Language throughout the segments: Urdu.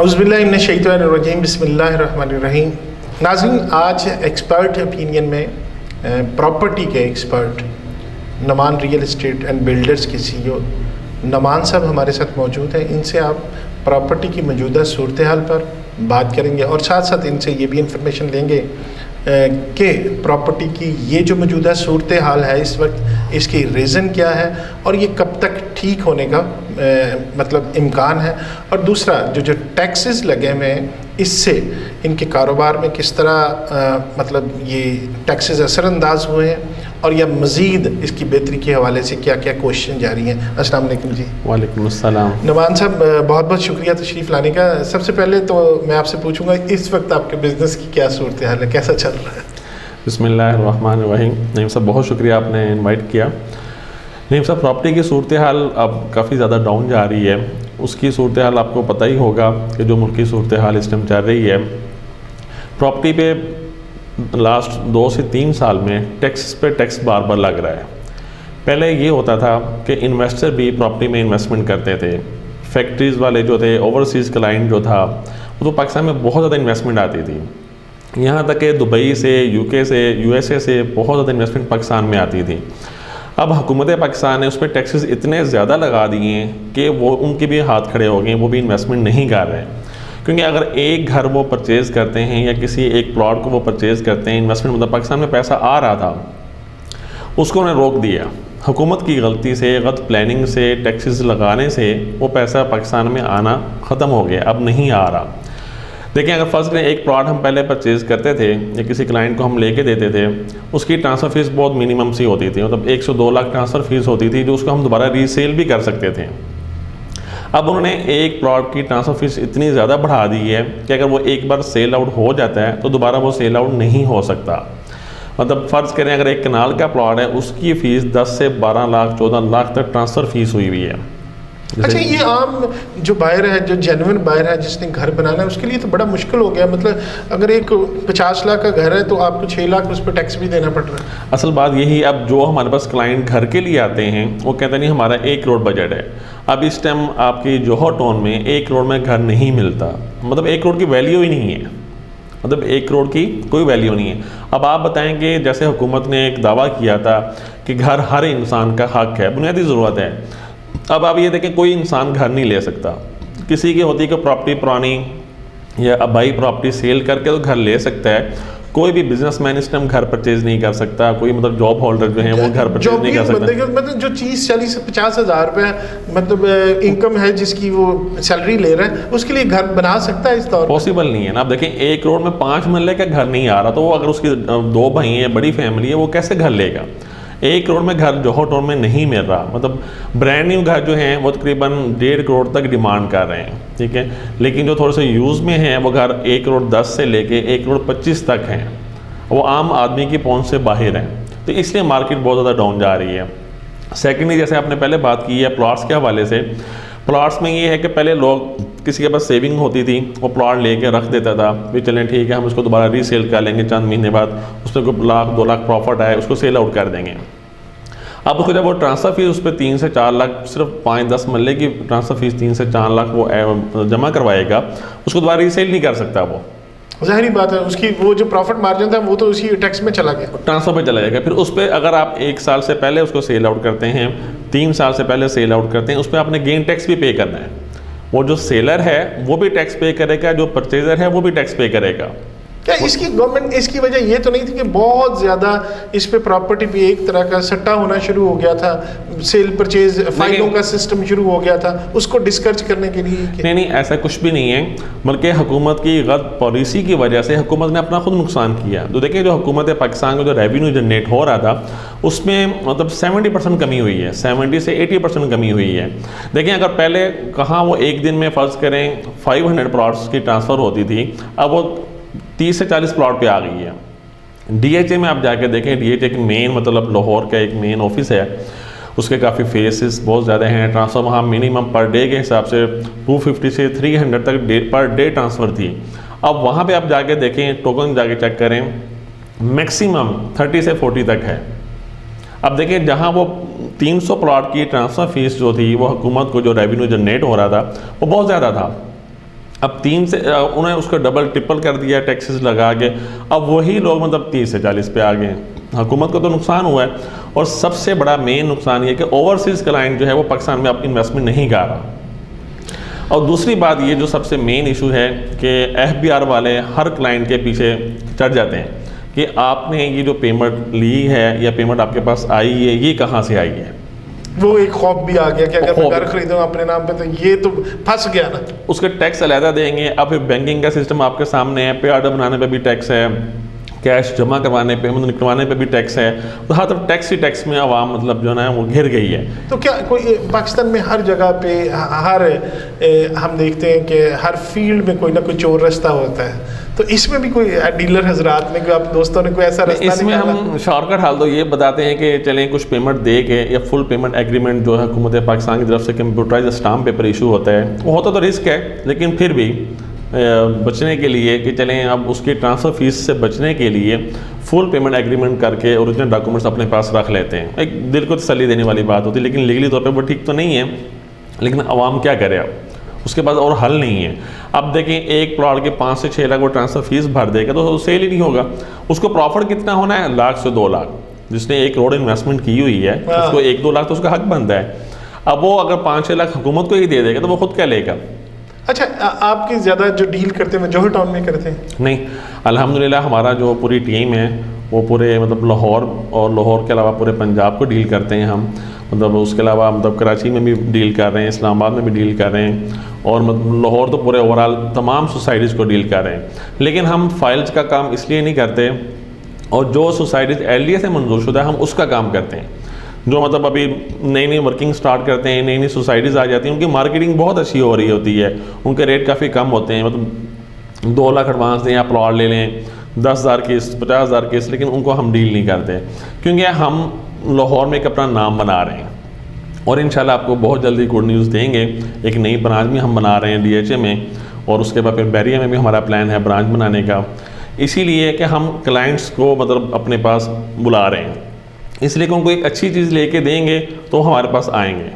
اعوذ باللہ من الشیطان الرجیم، بسم اللہ الرحمن الرحیم۔ ناظرین، آج ایکسپرٹ اپینین میں پراپرٹی کے expert Noman real estate and builders کے سی او نمان صاحب ہمارے ساتھ موجود ہیں۔ ان سے آپ پراپرٹی کی موجودہ صورتحال پر بات کریں گے اور ساتھ ساتھ ان سے یہ بھی انفارمیشن لیں گے کہ پراپرٹی کی یہ جو موجودہ صورتحال ہے، اس وقت اس کی ریزن کیا ہے؟ اور یہ کب تک ٹھیک ہونے کا مطلب امکان ہے؟ اور دوسرا، جو جو ٹیکسز لگے ہوئے ہیں، اس سے ان کے کاروبار میں کس طرح مطلب یہ ٹیکسز اثر انداز ہوئے ہیں؟ اور یا مزید اس کی بہتری کے حوالے سے کیا کیا کوششن جاری ہیں۔ السلام علیکم جی۔ وعلیکم السلام۔ نمان صاحب بہت بہت شکریہ تشریف لانے کا۔ سب سے پہلے تو میں آپ سے پوچھوں گا اس وقت آپ کے بزنس کی کیا صورتحال ہے؟ کیسا چل رہا ہے؟ بسم اللہ الرحمن الرحیم۔ نعیم صاحب بہت شکریہ آپ نے انوائٹ کیا۔ نعیم صاحب پراپرٹی کی صورتحال اب کافی زیادہ ڈاؤن جا رہی ہے۔ اس کی صورتحال آپ کو پتہ ہی ہوگا کہ جو ملکی صورتحال اس ٹائم چل رہی ہے۔ پراپرٹی پہ لاسٹ دو سے تین سال میں ٹیکس پہ ٹیکس بار بار لگ رہا ہے۔ پہلے یہ ہوتا تھا کہ انویسٹر بھی پراپرٹی میں انویسٹمنٹ کرتے تھے۔ فیکٹریز والے جو تھے اوورسیز کلائنٹ جو تھا، وہ تو پاکستان میں بہت زیادہ انویسٹمنٹ آتی تھی۔ یہاں تک کہ دبئی سے یو کے سے یو ایس اے سے بہت زیادہ انویسٹمنٹ پاکستان میں آتی تھی۔ اب حکومت پاکستان نے اس پہ ٹیکسز اتنے زیادہ لگا دیے ہیں کہ وہ ان کے بھی ہاتھ کھڑے ہو گئے ہیں، وہ بھی انویسٹمنٹ نہیں کر رہے۔ ہیں کیونکہ اگر ایک گھر وہ پرچیز کرتے ہیں یا کسی ایک پلاٹ کو وہ پرچیز کرتے ہیں انویسٹمنٹ مطلب پاکستان میں پیسہ آ رہا تھا، اس کو انہیں روک دیا۔ حکومت کی غلطی سے، غلط پلاننگ سے ٹیکسز لگانے سے وہ پیسہ پاکستان میں آنا ختم ہو گیا، اب نہیں آ رہا۔ دیکھیں، اگر فرض کریں ایک پلاٹ ہم پہلے پرچیز کرتے تھے، یا کسی کلائنٹ کو ہم لے کے دیتے تھے، اس کی ٹرانسفر فیس بہت منیمم سی ہوتی تھی۔ مطلب ایک سو دو لاکھ ٹرانسفر فیس ہوتی تھی، جو اس کو ہم دوبارہ ریسیل بھی کر سکتے تھے۔ اب انہوں نے ایک پلاٹ کی ٹرانسفر فیس اتنی زیادہ بڑھا دی ہے کہ اگر وہ ایک بار سیل آؤٹ ہو جاتا ہے تو دوبارہ وہ سیل آؤٹ نہیں ہو سکتا۔ مطلب فرض کریں اگر ایک کنال کا پلاٹ ہے، اس کی فیس دس سے بارہ لاکھ، چودہ لاکھ تک ٹرانسفر فیس ہوئی ہوئی ہے۔ اچھا یہ عام جو بائر ہے جو جینون بائر ہے جس نے گھر بنانا ہے اس کے لیے تو بڑا مشکل ہو گیا۔ مطلب اگر ایک پچاس لاکھ کا گھر ہے تو آپ کو چھ لاکھ اس پہ ٹیکس بھی دینا پڑ رہا ہے۔ اصل بات یہی اب جو ہمارے پاس کلائنٹ گھر کے لیے آتے ہیں وہ کہتے ہیں نہیں ہمارا ایک کروڑ بجٹ ہے۔ اب اس ٹائم آپ کی جوہر ٹون میں ایک کروڑ میں گھر نہیں ملتا۔ مطلب ایک کروڑ کی ویلیو ہی نہیں ہے۔ مطلب ایک کروڑ کی کوئی ویلیو نہیں ہے۔ اب آپ بتائیں کہ جیسے حکومت نے ایک دعویٰ کیا تھا کہ گھر ہر انسان کا حق ہے بنیادی ضرورت ہے۔ اب آپ یہ دیکھیں کوئی انسان گھر نہیں لے سکتا۔ کسی کی ہوتی کہ پراپرٹی پرانی یا ابائی پراپرٹی سیل کر کے تو گھر لے سکتا ہے۔ کوئی بھی بزنس مین اس ٹائم گھر پرچیز نہیں کر سکتا کوئی مطلب جاب ہولڈر جو ہیں وہ گھر پرچیز نہیں کر سکتا مطلب جو چیز چالیس سے پچاس ہزار روپے مطلب انکم ہے جس کی وہ سیلری لے رہے ہیں اس کے لیے گھر بنا سکتا ہے اس طور پاسبل نہیں ہے۔ نا آپ دیکھیں ایک کروڑ میں پانچ ملے کا گھر نہیں آ رہا تو وہ اگر اس کی دو بھائی ہیں بڑی فیملی ہے وہ کیسے گھر لے گا؟ ایک کروڑ میں گھر جوہر ٹون میں نہیں مل رہا۔ مطلب برانڈ نیو گھر جو ہیں وہ تقریباً ڈیڑھ کروڑ تک ڈیمانڈ کر رہے ہیں، ٹھیک ہے؟ لیکن جو تھوڑے سے یوز میں ہیں وہ گھر ایک کروڑ دس سے لے کے ایک کروڑ پچیس تک ہیں۔ وہ عام آدمی کی پہنچ سے باہر ہیں۔ تو اس لیے مارکیٹ بہت زیادہ ڈاؤن جا رہی ہے۔ سیکنڈلی جیسے آپ نے پہلے بات کی ہے پلاٹس کے حوالے سے۔ پلاٹس میں یہ ہے کہ پہلے لوگ کسی کے پاس سیونگ ہوتی تھی وہ پلاٹ لے کے رکھ دیتا تھا بھی چلیں ٹھیک ہے ہم اس کو دوبارہ ری سیل کر لیں گے چند مہینے بعد اس پہ کوئی لاکھ دو لاکھ پروفٹ آئے اس کو سیل آؤٹ کر دیں گے۔ اب اس کو جب وہ ٹرانسفر فیس اس پہ تین سے چار لاکھ صرف پانچ دس ملے کی ٹرانسفر فیس تین سے چار لاکھ وہ جمع کروائے گا اس کو دوبارہ ری سیل نہیں کر سکتا وہ۔ ظاہری بات ہے اس کی وہ جو پروفٹ مارجن تھا وہ تو اسی ٹیکس میں چلا گیا۔ ٹرانسفر پہ چلا جائے گا۔ پھر اس پہ اگر آپ ایک سال سے پہلے اس کو سیل آؤٹ کرتے ہیں تین سال سے پہلے سیل آؤٹ کرتے ہیں اس پہ آپ نے گین ٹیکس بھی پے کرنا ہے۔ وہ جو سیلر ہے، وہ بھی ٹیکس پے کرے گا، جو پرچیزر ہے، وہ بھی ٹیکس پے کرے گا۔ کیا اس کی گورنمنٹ اس کی وجہ یہ تو نہیں تھی کہ بہت زیادہ اس پہ پراپرٹی پہ ایک طرح کا سٹا ہونا شروع ہو گیا تھا سیل پرچیز فائلوں کا سسٹم شروع ہو گیا تھا اس کو ڈسکرچ کرنے کے لیے نہیں نہیں ایسا کچھ بھی نہیں ہے بلکہ حکومت کی غلط پالیسی کی وجہ سے حکومت نے اپنا خود نقصان کیا۔ تو دیکھیں جو حکومت پاکستان کا جو ریونیو جنریٹ ہو رہا تھا اس میں مطلب سیونٹی پرسنٹ کمی ہوئی ہے سیونٹی سے ایٹی پرسنٹ کمی ہوئی ہے۔ دیکھیں اگر پہلے کہاں وہ ایک دن میں فرض کریں فائیو ہنڈریڈ پلاٹس کی ٹرانسفر ہوتی تھی اب وہ تیس سے چالیس پلاٹ پہ آ گئی ہے۔ ڈی ایچ اے میں آپ جا کے دیکھیں ڈی ایچ اے ایک مین مطلب لاہور کا ایک مین آفس ہے۔ اس کے کافی فیسز بہت زیادہ ہیں۔ ٹرانسفر وہاں منیمم پر ڈے کے حساب سے ٹو ففٹی سے تھری ہنڈریڈ تک پر ڈے ٹرانسفر تھی۔ اب وہاں پہ آپ جا کے دیکھیں ٹوکن جا کے چیک کریں میکسیمم تھرٹی سے فورٹی تک ہے۔ اب دیکھیں، جہاں وہ تین سو پلاٹ کی ٹرانسفر فیس جو تھی، وہ حکومت کو جو ریونیو جنریٹ ہو رہا تھا، وہ بہت زیادہ تھا۔ اب تین سے انہیں اس کو ڈبل ٹرپل کر دیا ٹیکسز لگا کے۔ اب وہی لوگ مطلب تیس سے چالیس پہ آ گئے حکومت کو تو نقصان ہوا ہے۔ اور سب سے بڑا مین نقصان یہ کہ اوورسیز کلائنٹ جو ہے وہ پاکستان میں اب انویسٹمنٹ نہیں کر رہا۔ اور دوسری بات یہ جو سب سے مین ایشو ہے کہ ایف بی آر والے ہر کلائنٹ کے پیچھے چڑھ جاتے ہیں کہ آپ نے یہ جو پیمنٹ لی ہے یا پیمنٹ آپ کے پاس آئی ہے، یہ کہاں سے آئی ہے؟ وہ ایک خوف بھی آ گیا کہ اگر میں گھر خریدوں اپنے نام پہ تو یہ تو پھنس گیا نا۔ اس کے ٹیکس علیحدہ دیں گے۔ اب بینکنگ کا سسٹم آپ کے سامنے ہے پے آرڈر بنانے پہ بھی ٹیکس ہے کیش جمع کروانے پہ مطلب نکلوانے پہ بھی ٹیکس ہے۔ تو ہر طرف ٹیکس ہی ٹیکس میں عوام مطلب جو ہے وہ گھر گئی ہے۔ تو کیا کوئی پاکستان میں ہر جگہ پہ ہر ہم دیکھتے ہیں کہ ہر فیلڈ میں کوئی نہ کوئی چور رستہ ہوتا ہے۔ تو اس میں بھی کوئی ڈیلر حضرات میں کوئی آپ دوستوں نے کوئی ایسا رستہ اس میں ہم شارٹ کٹ حال تو یہ بتاتے ہیں کہ چلیں کچھ پیمنٹ دے کے یا فل پیمنٹ ایگریمنٹ جو ہے حکومت پاکستان کی طرف سے کمپیوٹرائز اسٹامپ پیپر ایشو ہوتا ہے وہ ہوتا تو رسک ہے لیکن پھر بھی بچنے کے لیے کہ چلیں اب اس کی ٹرانسفر فیس سے بچنے کے لیے فل پیمنٹ ایگریمنٹ کر کے اوریجنل ڈاکومنٹس اپنے پاس رکھ لیتے ہیں۔ ایک دل کو تسلی دینے والی بات ہوتی ہے لیکن لیگلی طور پہ وہ ٹھیک تو نہیں ہے لیکن عوام کیا کرے اب؟ اس کے بعد اور حل نہیں ہے۔ اب دیکھیں ایک پلاٹ کے پانچ سے چھ لاکھ وہ ٹرانسفر فیس بھر دے گا تو سیل ہی نہیں ہوگا۔ اس کو پروفٹ کتنا ہونا ہے؟ لاکھ سے دو لاکھ۔ جس نے ایک کروڑ انویسٹمنٹ کی ہوئی ہے اس کو ایک دو لاکھ تو اس کا حق بنتا ہے۔ اب وہ اگر پانچ چھ لاکھ حکومت کو ہی دے دے گا تو وہ خود کیا لے گا؟ اچھا آپ کی زیادہ جو ڈیل کرتے ہیں جوہر ٹاؤن میں کرتے ہیں؟ نہیں۔ الحمدللہ ہمارا جو پوری ٹیم ہے وہ پورے مطلب لاہور اور لاہور کے علاوہ پورے پنجاب کو ڈیل کرتے ہیں ہم۔ مطلب اس کے علاوہ مطلب کراچی میں بھی ڈیل کر رہے ہیں، اسلام آباد میں بھی ڈیل کر رہے ہیں اور مطلب لاہور تو پورے اوورال تمام سوسائٹیز کو ڈیل کر رہے ہیں۔ لیکن ہم فائلز کا کام اس لیے نہیں کرتے اور جو سوسائٹیز ایل ڈی اے سے منظور شدہ ہے ہم اس کا کام کرتے ہیں۔ جو مطلب ابھی نئی نئی ورکنگ سٹارٹ کرتے ہیں، نئی نئی سوسائٹیز آ جاتی ہیں، ان کی مارکیٹنگ بہت اچھی ہو رہی ہوتی ہے۔ ان کے ریٹ کافی کم ہوتے ہیں مطلب دو لاکھ ایڈوانس دیں یا پلاٹ لے لیں، دس ہزار کیس پچاس ہزار کیس لیکن ان کو ہم ڈیل نہیں کرتے۔ کیونکہ ہم لاہور میں ایک اپنا نام بنا رہے ہیں۔ اور انشاءاللہ آپ کو بہت جلدی گڈ نیوز دیں گے۔ ایک نئی برانچ بھی ہم بنا رہے ہیں ڈی ایچ اے میں۔ اور اس کے بعد پھر بیریا میں بھی ہمارا پلان ہے برانچ بنانے کا۔ اسی لیے کہ ہم کلائنٹس کو مطلب اپنے پاس بلا رہے ہیں۔ اس لیے کہ ان کو ایک اچھی چیز لے کے دیں گے تو ہمارے پاس آئیں گے۔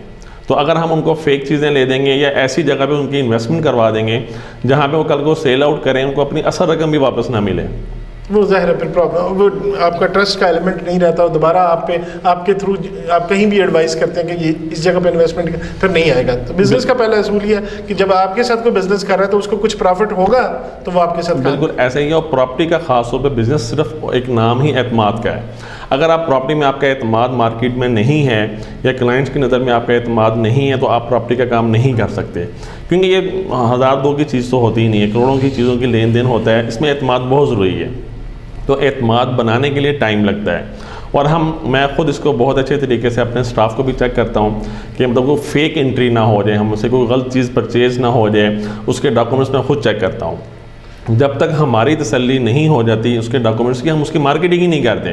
تو اگر ہم ان کو فیک چیزیں لے دیں گے یا ایسی جگہ پہ ان کی انویسٹمنٹ کروا دیں گے جہاں پہ وہ کل کو سیل آؤٹ کریں، ان کو اپنی اثر رقم بھی واپس نہ ملے۔ وہ ظاہر ہے پھر پرابلم وہ آپ کا ٹرسٹ کا ایلیمنٹ نہیں رہتا اور دوبارہ آپ پہ آپ کے تھرو آپ کہیں بھی ایڈوائز کرتے ہیں کہ یہ اس جگہ پہ انویسٹمنٹ پھر نہیں آئے گا۔ تو بزنس کا پہلا اصول یہ ہے کہ جب آپ کے ساتھ کوئی بزنس کر رہا ہے تو اس کو کچھ پروفٹ ہوگا تو وہ آپ کے ساتھ بالکل ایسا ہی ہے اور پراپرٹی کا خاص طور پہ بزنس صرف ایک نام ہی اعتماد کا ہے۔ اگر آپ پراپرٹی میں آپ کا اعتماد مارکیٹ میں نہیں ہے یا کلائنٹس کی نظر میں آپ کا اعتماد نہیں ہے تو آپ پراپرٹی کا کام نہیں کر سکتے۔ کیونکہ یہ ہزار دو کی چیز تو ہوتی ہی نہیں ہے کروڑوں کی چیزوں کی لین دین ہوتا ہے اس میں اعتماد بہت ضروری ہے۔ تو اعتماد بنانے کے لیے ٹائم لگتا ہے۔ اور ہم، میں خود اس کو بہت اچھے طریقے سے اپنے سٹاف کو بھی چیک کرتا ہوں کہ مطلب وہ فیک انٹری نہ ہو جائے، ہم سے کوئی غلط چیز پرچیز نہ ہو جائے، اس کے ڈاکومنٹس میں خود چیک کرتا ہوں۔ جب تک ہماری تسلی نہیں ہو جاتی اس کے ڈاکومنٹس کی، ہم اس کی مارکیٹنگ ہی نہیں کرتے۔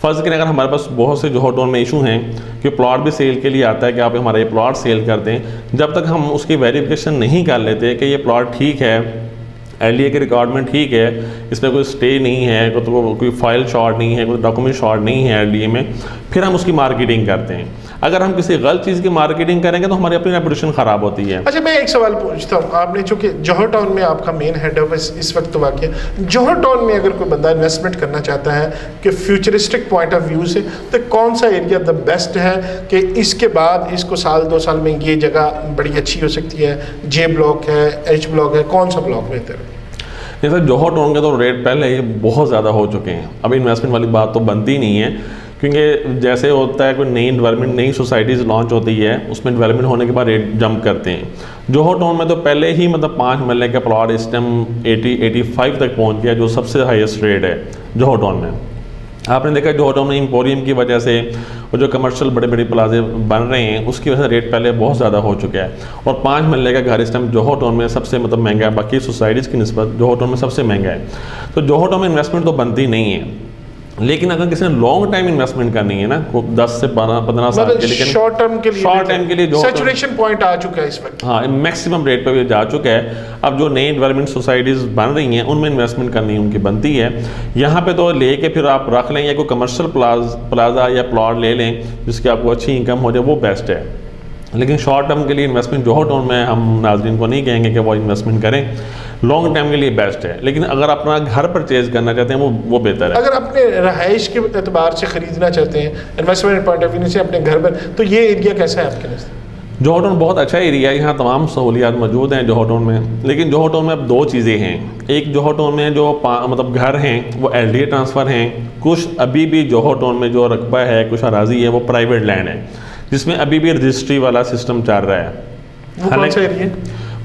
فرض کریں، اگر ہمارے پاس بہت سے جو ٹون میں ایشو ہیں کہ پلاٹ بھی سیل کے لیے آتا ہے کہ آپ ہمارا یہ پلاٹ سیل کر دیں جب تک ہم اس کی ویریفیکیشن نہیں کر لیتے کہ یہ پلاٹ ٹھیک ہے ایل ڈی اے کے ریکارڈ میں ٹھیک ہے، اس میں کوئی سٹے نہیں ہے، کوئی فائل شارٹ نہیں ہے، کوئی ڈاکومنٹ شارٹ نہیں ہے ایل ڈی اے میں، پھر ہم اس کی مارکیٹنگ کرتے ہیں۔ اگر ہم کسی غلط چیز کی مارکیٹنگ کریں گے تو ہماری اپنی ریپوٹیشن خراب ہوتی ہے۔ اچھا میں ایک سوال پوچھتا ہوں۔ آپ نے چونکہ جوہر ٹاؤن میں آپ کا مین ہیڈ آفس اس وقت واقع ہے۔ جوہر ٹاؤن میں اگر کوئی بندہ انویسٹمنٹ کرنا چاہتا ہے کہ فیوچرسٹک پوائنٹ آف ویو سے تو کون سا ایریا دا بیسٹ ہے کہ اس کے بعد اس کو سال دو سال میں یہ جگہ بڑی اچھی ہو سکتی ہے؟ جے بلاک ہے ایچ بلاک ہے کون سا بلاک بہتر ہے؟ جیسے جوہر ٹاؤن کے تو ریٹ پہلے ہی بہت زیادہ ہو چکے ہیں۔ اب انویسٹمنٹ والی بات تو بنتی نہیں ہے۔ کیونکہ جیسے ہوتا ہے کوئی نئی ڈیولپمنٹ نئی سوسائٹیز لانچ ہوتی ہے، اس میں ڈیولپمنٹ ہونے کے بعد ریٹ جمپ کرتے ہیں۔ جوہر ٹاؤن میں تو پہلے ہی مطلب پانچ ملنے کا پلاٹ اس ٹائم ایٹی ایٹی فائیو تک پہنچ گیا، جو سب سے ہائیسٹ ریٹ ہے جوہر ٹاؤن میں۔ آپ نے دیکھا جوہر ٹاؤن میں امپوریم کی وجہ سے اور جو کمرشل بڑے بڑے پلازے بن رہے ہیں، اس کی وجہ سے ریٹ پہلے بہت زیادہ ہو چکا ہے۔ اور پانچ ملنے کا گھر اس ٹائم جوہر ٹاؤن میں سب سے مطلب مہنگا ہے، باقی سوسائٹیز کی نسبت جوہر ٹاؤن میں سب سے مہنگا ہے۔ تو جوہر ٹاؤن میں انویسٹمنٹ تو بنتی نہیں ہے۔ لیکن اگر کسی نے لانگ ٹائم انویسٹمنٹ کرنی ہے نا دس سے پندرہ سال کے لیے شارٹ ٹرم کے لیے شارٹ ٹائم کے لیے سیچوریشن پوائنٹ آ چکا ہے اس وقت ہاں میکسیمم ریٹ پہ بھی جا چکا ہے۔ اب جو نئی ڈیولپمنٹ سوسائٹیز بن رہی ہیں ان میں انویسٹمنٹ کرنی ان کی بنتی ہے۔ یہاں پہ تو لے کے پھر آپ رکھ لیں یا کوئی کمرشل پلازا یا پلاٹ لے لیں جس کی آپ کو اچھی انکم ہو جائے وہ بیسٹ ہے۔ لیکن شارٹ ٹرم کے لیے انویسٹمنٹ جوہر ٹاؤن میں ہم ناظرین کو نہیں کہیں گے کہ وہ انویسٹمنٹ کریں لانگ ٹائم کے لیے بیسٹ ہے۔ لیکن اگر اپنا گھر پرچیز کرنا چاہتے ہیں وہ وہ بہتر ہے۔ اگر اپنے رہائش کے اعتبار سے خریدنا چاہتے ہیں انویسٹمنٹ پوائنٹ آف ویو سے اپنے گھر پر تو یہ ایریا کیسا ہے آپ کے نزدیک؟ جوہر ٹاؤن بہت اچھا ایریا ہے یہاں تمام سہولیات موجود ہیں جوہر ٹاؤن میں۔ لیکن جوہر ٹاؤن میں اب دو چیزیں ہیں۔ ایک جوہر ٹاؤن میں جو مطلب گھر ہیں وہ ایل ڈی اے ٹرانسفر ہیں۔ کچھ ابھی بھی جوہر ٹاؤن میں جو رقبہ ہے کچھ اراضی ہے وہ پرائیویٹ لینڈ ہے۔ جس میں ابھی بھی رجسٹری والا سسٹم چل رہا ہے۔ وہ کون سا ایریا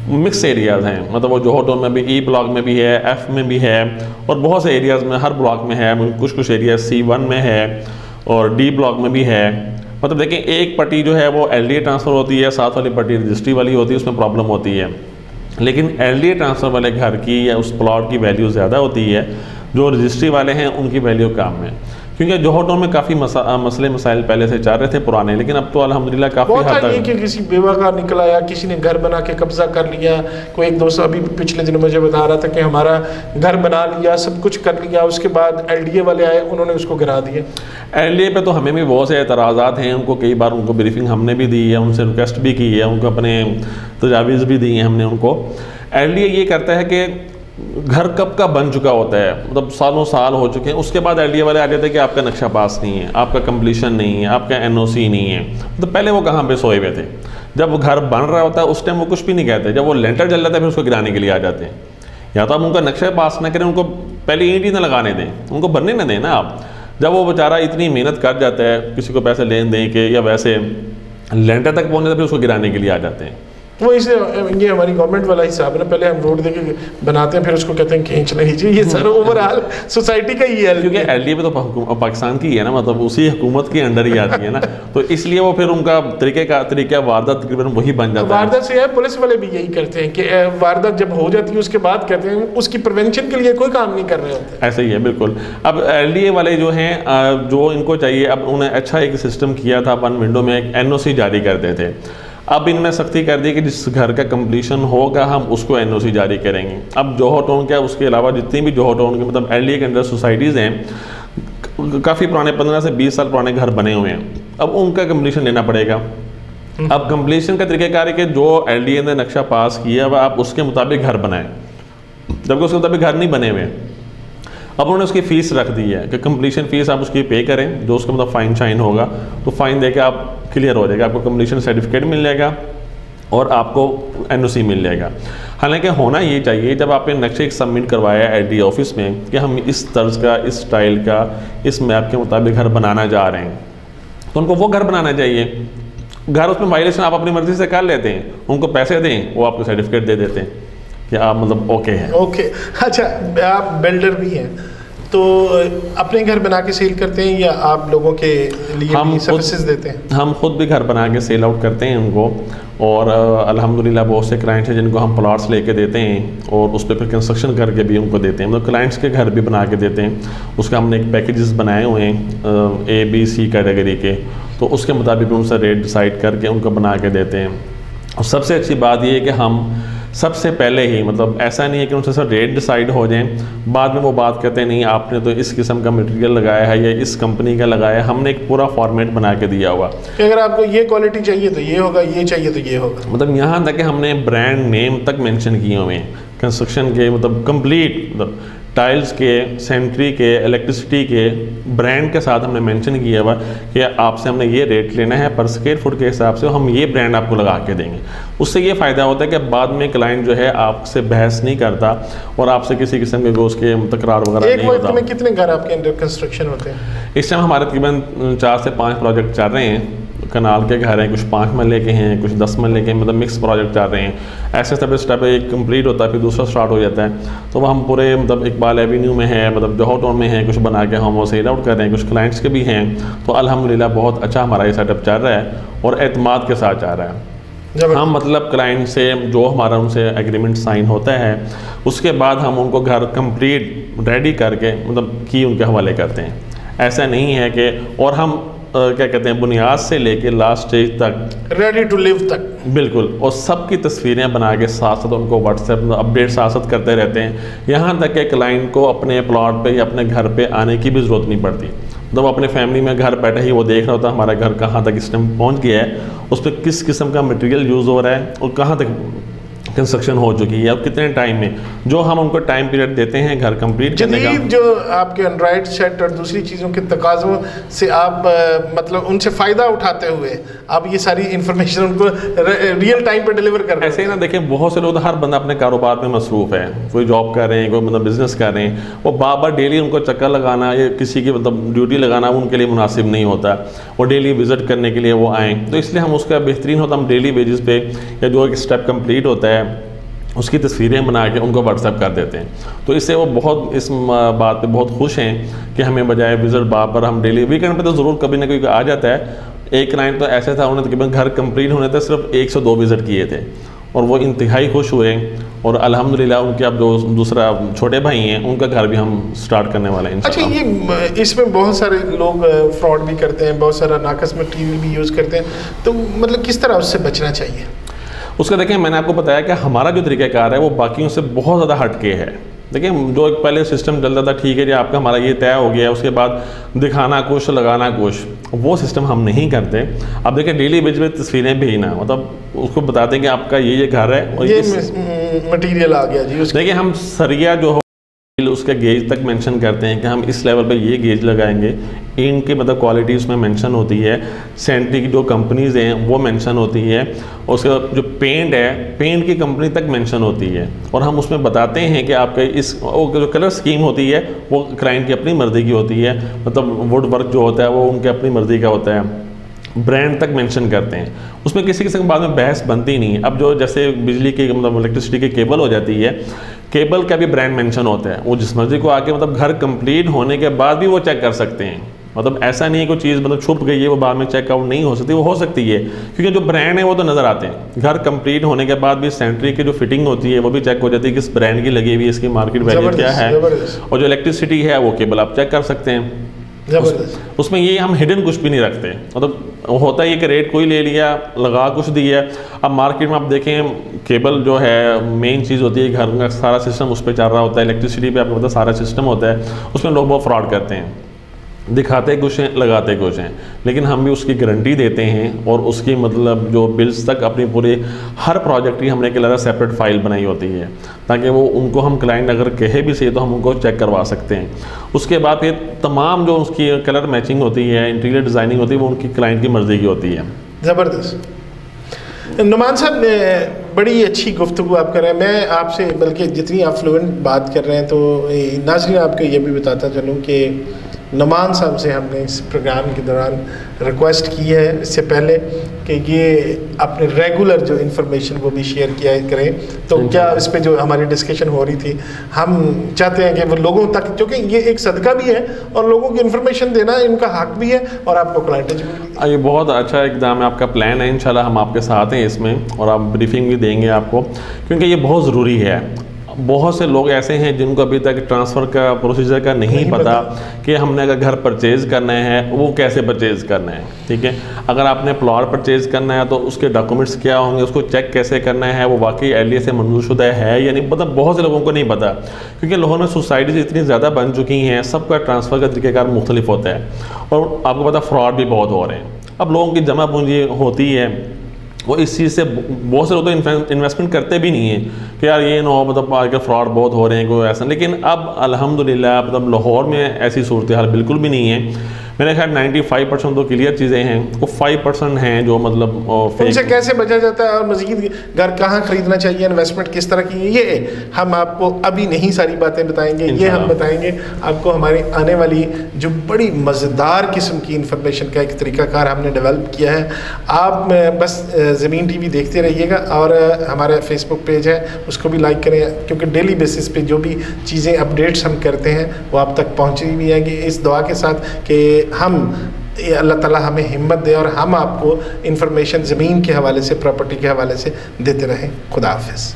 مکس ایریاز ہیں۔ مطلب وہ جوہر ٹاؤن میں بھی ای بلاک میں بھی ہے ایف میں بھی ہے اور بہت سے ایریاز میں ہر بلاک میں ہے۔ کچھ کچھ ایریاز سی ون میں ہے اور ڈی بلاک میں بھی ہے۔ مطلب دیکھیں ایک پٹی جو ہے وہ ایل ڈی اے ٹرانسفر ہوتی ہے ساتھ والی پٹی رجسٹری والی ہوتی ہے اس میں پرابلم ہوتی ہے۔ لیکن ایل ڈی اے ٹرانسفر والے گھر کی یا اس پلاٹ کی ویلیو زیادہ ہوتی ہے۔ جو رجسٹری والے ہیں ان کی ویلیو کم ہے۔ کیونکہ جوہر میں کافی مسئلے مسائل پہلے سے چل رہے تھے پرانے لیکن اب تو الحمدللہ کافی حد تک کہ کسی بیوہ کا نکلا یا کسی نے گھر بنا کے قبضہ کر لیا کوئی ایک دوست ابھی پچھلے دنوں مجھے بتا رہا تھا کہ ہمارا گھر بنا لیا سب کچھ کر لیا اس کے بعد ایل ڈی اے والے آئے انہوں نے اس کو گرا دیا۔ ایل ڈی اے پہ تو ہمیں بھی بہت سے اعتراضات ہیں ان کو کئی بار ان کو بریفنگ ہم نے بھی دی ہے ان سے ریکویسٹ بھی کی ہے ان کو اپنے تجاویز بھی دی ہیں ہم نے ان کو۔ ایل ڈی اے یہ کرتا ہے کہ گھر کب کا بن چکا ہوتا ہے؟ مطلب سالوں سال ہو چکے ہیں۔ اس کے بعد ایل ڈی اے والے آ جاتے ہیں کہ آپ کا نقشہ پاس نہیں ہے، آپ کا کمپلیشن نہیں ہے، آپ کا این او سی نہیں ہے۔ مطلب پہلے وہ کہاں پہ سوئے ہوئے تھے؟ جب وہ گھر بن رہا ہوتا ہے، اس ٹائم وہ کچھ بھی نہیں کہتے۔ جب وہ لینٹر جل جاتا ہے، پھر اس کو گرانے کے لیے آ جاتے ہیں۔ یا تو آپ ان کا نقشہ پاس نہ کریں، ان کو پہلے اینٹ ہی نہ لگانے دیں۔ ان کو بننے نہ دیں نا آپ۔ جب وہ بیچارہ اتنی محنت کر جاتا ہے، کسی کو پیسے لین دیں کہ یا ویسے لینٹر تک پہنچ جاتا ہے پھر اس کو گرانے کے لیے آ جاتے ہیں۔ وہ اس یہ ہماری گورنمنٹ والا حساب ہے پہلے ہم روڈ دے کے بناتے ہیں پھر اس کو کہتے ہیں کھینچ لیجیے یہ سر اوور آل سوسائٹی کا ہی ہے۔ کیونکہ ایل ڈی اے پہ تو پاکستان کی ہے نا مطلب اسی حکومت کے انڈر ہی آتی ہے نا۔ تو اس لیے وہ پھر ان کا طریقے کا طریقہ واردات تقریباً وہی بن جاتا ہے۔ واردات سے ہے پولیس والے بھی یہی کرتے ہیں کہ واردات جب ہو جاتی ہے اس کے بعد کہتے ہیں اس کی پروینشن کے لیے کوئی کام نہیں کر رہے ہوتے۔ ایسا ہی ہے بالکل۔ اب ایل ڈی اے والے جو ہیں جو ان کو چاہیے اب انہیں اچھا ایک سسٹم کیا تھا ون ونڈو میں ایک این او سی جاری کرتے تھے اب ان میں سختی کر دی کہ جس گھر کا کمپلیشن ہوگا، ہم اس کو این او سی جاری کریں گے۔ اب جوہر ٹاؤن کیا، اس کے علاوہ جتنی بھی جوہر ٹاؤن کے مطلب ایل ڈی اے کے اندر سوسائٹیز ہیں، کافی پرانے پندرہ سے بیس سال پرانے گھر بنے ہوئے ہیں۔ اب ان کا کمپلیشن لینا پڑے گا۔ اب کمپلیشن کا طریقہ کار ہے کہ جو ایل ڈی اے نے نقشہ پاس کیا، وہ آپ اس کے مطابق گھر بنائیں۔ جبکہ اس کے مطابق گھر نہیں بنے ہوئے۔ اب انہوں نے اس کی فیس رکھ دی ہے کہ کمپلیشن فیس آپ اس کی پے کریں، جو اس کا مطلب فائن شائن ہوگا، تو فائن دے کے آپ کلیئر ہو جائے گا، آپ کو کمپلیشن سرٹیفکیٹ مل جائے گا اور آپ کو این او سی مل جائے گا۔ حالانکہ ہونا یہ چاہیے، جب آپ نے نقشے ایک سبمٹ کروایا ایل ڈی آفس میں کہ ہم اس طرز کا، اس سٹائل کا، اس میپ کے مطابق گھر بنانا جا رہے ہیں، تو ان کو وہ گھر بنانا چاہیے۔ گھر اس میں وائلیشن آپ اپنی مرضی سے کر لیتے ہیں، ان کو پیسے دیں، وہ آپ کو سرٹیفکیٹ دے دیتے ہیں۔ کہ آپ مطلب اوکے ہیں۔ اوکے اچھا آپ بلڈر بھی ہیں۔ تو اپنے گھر بنا کے سیل کرتے ہیں یا آپ لوگوں کے لیے ہم سروسز دیتے ہیں؟ ہم خود بھی گھر بنا کے سیل آؤٹ کرتے ہیں ان کو۔ اور الحمدللہ بہت سے کلائنٹس ہیں جن کو ہم پلاٹس لے کے دیتے ہیں اور اس پہ پھر کنسٹرکشن کر کے بھی ان کو دیتے ہیں۔ مطلب کلائنٹس کے گھر بھی بنا کے دیتے ہیں۔ اس کا ہم نے ایک پیکیجز بنائے ہوئے ہیں اے بی سی کیٹیگری کے۔ تو اس کے مطابق ان سے ریٹ ڈیسائڈ کر کے ان کو بنا کے دیتے ہیں۔ اور سب سے اچھی بات یہ ہے کہ ہم سب سے پہلے ہی مطلب ایسا نہیں ہے کہ ان سے سر ریٹ ڈیسائیڈ ہو جائیں۔ بعد میں وہ بات کرتے ہیں نہیں آپ نے تو اس قسم کا مٹیریل لگایا ہے یا اس کمپنی کا لگایا ہے ہم نے ایک پورا فارمیٹ بنا کے دیا ہوا۔ کہ اگر آپ کو یہ کوالٹی چاہیے تو یہ ہوگا یہ چاہیے تو یہ ہوگا۔ مطلب یہاں تک کہ ہم نے برانڈ نیم تک مینشن کیے ہوئے ہیں۔ کنسٹرکشن کے مطلب کمپلیٹ مطلب ٹائلز کے سینٹری کے الیکٹریسٹی کے برانڈ کے ساتھ ہم نے مینشن کیا ہوا کہ آپ سے ہم نے یہ ریٹ لینا ہے پر سکیئر فٹ کے حساب سے ہم یہ برانڈ آپ کو لگا کے دیں گے۔ اس سے یہ فائدہ ہوتا ہے کہ بعد میں کلائنٹ جو ہے آپ سے بحث نہیں کرتا اور آپ سے کسی قسم کے گوشت کے تکرار وغیرہ ایک وقت میں کتنے گھر آپ کے اندر کنسٹرکشن ہوتے ہیں؟ اس ٹائم ہمارے تقریباً چار سے پانچ پروجیکٹ چل رہے ہیں۔ کنال کے گھر ہیں کچھ پانچ ملے کے ہیں کچھ دس ملے کے ہیں مطلب مکس پروجیکٹ چل رہے ہیں۔ ایسے سب اسٹیپ ایک کمپلیٹ ہوتا ہے پھر دوسرا سٹارٹ ہو جاتا ہے۔ تو وہ ہم پورے مطلب اقبال ایوینیو میں ہے مطلب جوہر ٹاؤن میں ہیں کچھ بنا کے ہم وہ سیل آؤٹ کر رہے ہیں کچھ کلائنٹس کے بھی ہیں۔ تو الحمدللہ بہت اچھا ہمارا یہ سیٹ اپ چل رہا ہے اور اعتماد کے ساتھ چل رہا ہے۔ ہم مطلب کلائنٹ سے جو ہمارا ان سے ایگریمنٹ سائن ہوتا ہے اس کے بعد ہم ان کو گھر کمپلیٹ ریڈی کر کے مطلب کی ان کے حوالے کرتے ہیں۔ ایسا نہیں ہے کہ اور ہم کیا کہتے ہیں بنیاد سے لے کے لاسٹ اسٹیج تک۔ ریڈی ٹو لیو تک۔ بالکل۔ اور سب کی تصویریں بنا کے ساتھ ساتھ ان کو واٹس ایپ اپڈیٹ ساتھ ساتھ کرتے رہتے ہیں۔ یہاں تک کہ کلائنٹ کو اپنے پلاٹ پہ یا اپنے گھر پہ آنے کی بھی ضرورت نہیں پڑتی۔ جب اپنے فیملی میں گھر بیٹھے ہی وہ دیکھ رہا ہوتا ہے ہمارا گھر کہاں تک اس ٹائم پہنچ گیا ہے اس پہ کس قسم کا مٹیریل یوز ہو رہا ہے اور کہاں تک کنسٹرکشن ہو چکی ہے اب کتنے ٹائم میں؟ جو ہم ان کو ٹائم پیریڈ دیتے ہیں گھر کمپلیٹ کرنے کا۔ جو آپ کے انڈرائڈ سیٹ اور دوسری چیزوں کے تقاضوں سے آپ مطلب ان سے فائدہ اٹھاتے ہوئے آپ یہ ساری انفارمیشن ان کو ریئل ٹائم پہ ڈیلیور کر رہے ایسے ہی نا دیکھیں بہت سے لوگ ہر بندہ اپنے کاروبار میں مصروف ہے۔ کوئی جاب کر رہے ہیں کوئی مطلب بزنس کر رہے ہیں۔ وہ بار بار ڈیلی ان کو چکر لگانا یا کسی کی مطلب ڈیوٹی لگانا ان کے لیے مناسب نہیں ہوتا۔ وہ ڈیلی وزٹ کرنے کے لیے وہ آئیں۔ تو اس لیے ہم اس کا بہترین ہوتا ہم ڈیلی بیجز پہ یا جو ایک اسٹیپ کمپلیٹ ہوتا ہے اس کی تصویریں بنا کے ان کو واٹس ایپ کر دیتے ہیں۔ تو اس سے وہ بہت اس بات پہ بہت خوش ہیں کہ ہمیں بجائے وزٹ بار پر ہم ڈیلی ویکینڈ پہ تو ضرور کبھی نہ کبھی آ جاتا ہے۔ ایک کلائنٹ تو ایسا تھا، انہوں نے تقریباً گھر کمپلیٹ ہونے تک صرف ایک سو دو وزٹ کیے تھے۔ اور وہ انتہائی خوش ہوئے اور الحمدللہ ان کے اب جو دوسرا چھوٹے بھائی ہیں، ان کا گھر بھی ہم سٹارٹ کرنے والے ہیں اچھا یہ اس میں بہت سارے لوگ فراڈ بھی کرتے ہیں، بہت سارا ناقص مٹیریل بھی یوز کرتے ہیں۔ تو مطلب کس طرح اس سے بچنا چاہیے؟ اس کا دیکھیں میں نے آپ کو بتایا کہ ہمارا جو طریقہ کار ہے وہ باقیوں سے بہت زیادہ ہٹ کے ہے۔ دیکھیں جو ایک پہلے سسٹم چلتا تھا ٹھیک ہے جی آپ کا ہمارا یہ طے ہو گیا ہے اس کے بعد دکھانا کچھ لگانا کچھ وہ سسٹم ہم نہیں کرتے۔ اب دیکھیں ڈیلی بیج میں تصویریں بھیجنا مطلب اس کو بتاتے ہیں کہ آپ کا یہ یہ گھر ہے اور یہ مٹیریل آ گیا جی دیکھیں ہم سریا جو ہو اس کے گیج تک مینشن کرتے ہیں کہ ہم اس لیول پہ یہ گیج لگائیں گے۔ ان کی مطلب کوالٹی اس میں مینشن ہوتی ہے۔ سینٹری کی جو کمپنیز ہیں وہ مینشن ہوتی ہے۔ اور اس کا جو پینٹ ہے پینٹ کی کمپنی تک مینشن ہوتی ہے۔ اور ہم اس میں بتاتے ہیں کہ آپ کے اس جو کلر سکیم ہوتی ہے، وہ کلائنٹ کی اپنی مرضی کی ہوتی ہے۔ مطلب ووڈ ورک جو ہوتا ہے، وہ ان کے اپنی مرضی کا ہوتا ہے۔ برانڈ تک مینشن کرتے ہیں۔ اس میں کسی قسم بعد میں بحث بنتی نہیں ہے۔ اب جو جیسے بجلی کی مطلب الیکٹرسٹی کی کیبل ہو جاتی ہے کیبل کا بھی برانڈ مینشن ہوتا ہے۔ وہ جس مرضی کو آ کے مطلب گھر کمپلیٹ ہونے کے بعد بھی وہ چیک کر سکتے ہیں۔ مطلب ایسا نہیں ہے کوئی چیز مطلب چھپ گئی ہے وہ بعد میں چیک آؤٹ نہیں ہو سکتی وہ ہو سکتی ہے۔ کیونکہ جو برانڈ ہے وہ تو نظر آتے ہیں۔ گھر کمپلیٹ ہونے کے بعد بھی سینٹری کی جو فٹنگ ہوتی ہے وہ بھی چیک ہو جاتی ہے کس برانڈ کی لگی ہوئی اس کی مارکیٹ ویلیو کیا ہے۔ اور جو الیکٹریسٹی ہے وہ کیبل آپ چیک کر سکتے ہیں۔ اس میں یہ ہم ہڈن کچھ بھی نہیں رکھتے۔ مطلب ہوتا ہے کہ ریٹ کوئی لے لیا لگا کچھ دیا۔ اب مارکیٹ میں آپ دیکھیں کیبل جو ہے مین چیز ہوتی ہے گھر کا سارا سسٹم اس پہ چل رہا ہوتا ہے الیکٹریسٹی پہ آپ کو پتا سارا سسٹم ہوتا ہے۔ اس میں لوگ بہت فراڈ کرتے ہیں۔ دکھاتے کچھ ہیں، لگاتے کچھ ہیں۔ لیکن ہم بھی اس کی گارنٹی دیتے ہیں اور اس کی مطلب جو بلز تک اپنی پوری ہر پروجیکٹ کی ہم نے ایک علیحدہ سیپریٹ فائل بنائی ہوتی ہے۔ تاکہ وہ ان کو ہم کلائنٹ اگر کہے بھی صحیح تو ہم ان کو چیک کروا سکتے ہیں۔ اس کے بعد پھر تمام جو اس کی کلر میچنگ ہوتی ہے انٹیریئر ڈیزائننگ ہوتی ہے، وہ ان کی کلائنٹ کی مرضی کی ہوتی ہے۔ زبردست۔ نمان صاحب بڑی اچھی گفتگو آپ کر رہے ہیں۔ میں آپ سے بلکہ جتنی آپ فلوئنٹ بات کر رہے ہیں تو ناظرین، آپ کو یہ بھی بتاتا چلوں کہ نمان صاحب سے ہم نے اس پروگرام کے دوران ریکویسٹ کی ہے۔ اس سے پہلے کہ یہ اپنے ریگولر جو انفارمیشن وہ بھی شیئر کیا کریں۔ تو کیا اس پہ جو ہماری ڈسکشن ہو رہی تھی ہم چاہتے ہیں کہ وہ لوگوں تک کیونکہ یہ ایک صدقہ بھی ہے اور لوگوں کی انفارمیشن دینا ان کا حق بھی ہے اور آپ کو کلائنٹیج بھی یہ بہت اچھا اقدام ہے آپ کا پلان ہے۔ انشاءاللہ ہم آپ کے ساتھ ہیں اس میں اور آپ بریفنگ بھی دیں گے آپ کو کیونکہ یہ بہت ضروری ہے۔ بہت سے لوگ ایسے ہیں جن کو ابھی تک ٹرانسفر کا پروسیجر کا نہیں پتا کہ ہم نے اگر گھر پرچیز کرنا ہے وہ کیسے پرچیز کرنا ہے ٹھیک ہے؟ اگر آپ نے پلاٹ پرچیز کرنا ہے تو اس کے ڈاکومنٹس کیا ہوں گے اس کو چیک کیسے کرنا ہے وہ واقعی ایل سے منظور شدہ ہے یعنی مطلب بہت سے لوگوں کو نہیں پتا۔ کیونکہ لوگوں میں سوسائٹیز اتنی زیادہ بن چکی ہیں سب کا ٹرانسفر کا طریقہ کار مختلف ہوتا ہے۔ اور آپ کو پتا فراڈ بھی بہت ہو رہے ہیں۔ اب لوگوں کی جمع پونجی ہوتی ہے۔ وہ اس چیز سے بہت سے لوگ تو انویسٹمنٹ کرتے بھی نہیں ہیں کہ یار یہ نہ ہو مطلب آج کل فراڈ بہت ہو رہے ہیں، کوئی ایسا لیکن اب الحمدللہ مطلب لاہور میں ایسی صورتحال بالکل بھی نہیں ہے۔ میرے خیال نائنٹی فائیو پرسنٹ تو کلیئر چیزیں ہیں وہ فائیو پرسنٹ ہیں جو مطلب ان سے کیسے بچا جاتا ہے اور مزید گھر کہاں خریدنا چاہیے انویسٹمنٹ کس طرح کی یہ ہم آپ کو ابھی نہیں ساری باتیں بتائیں گے یہ ہم بتائیں گے۔ آپ کو ہماری آنے والی جو بڑی مزیدار قسم کی انفارمیشن کا ایک طریقہ کار ہم نے ڈیولپ کیا ہے آپ بس زمین ٹی وی دیکھتے رہیے گا اور ہمارا فیس بک پیج ہے اس کو بھی لائک کریں کیونکہ ڈیلی بیسس پہ جو بھی چیزیں اپڈیٹس ہم کرتے ہیں وہ آپ تک پہنچی بھی آئیں گی۔ اس دعا کے ساتھ کہ ہم اللہ تعالیٰ ہمیں ہمت دے اور ہم آپ کو انفارمیشن زمین کے حوالے سے پراپرٹی کے حوالے سے دیتے رہیں. خدا حافظ.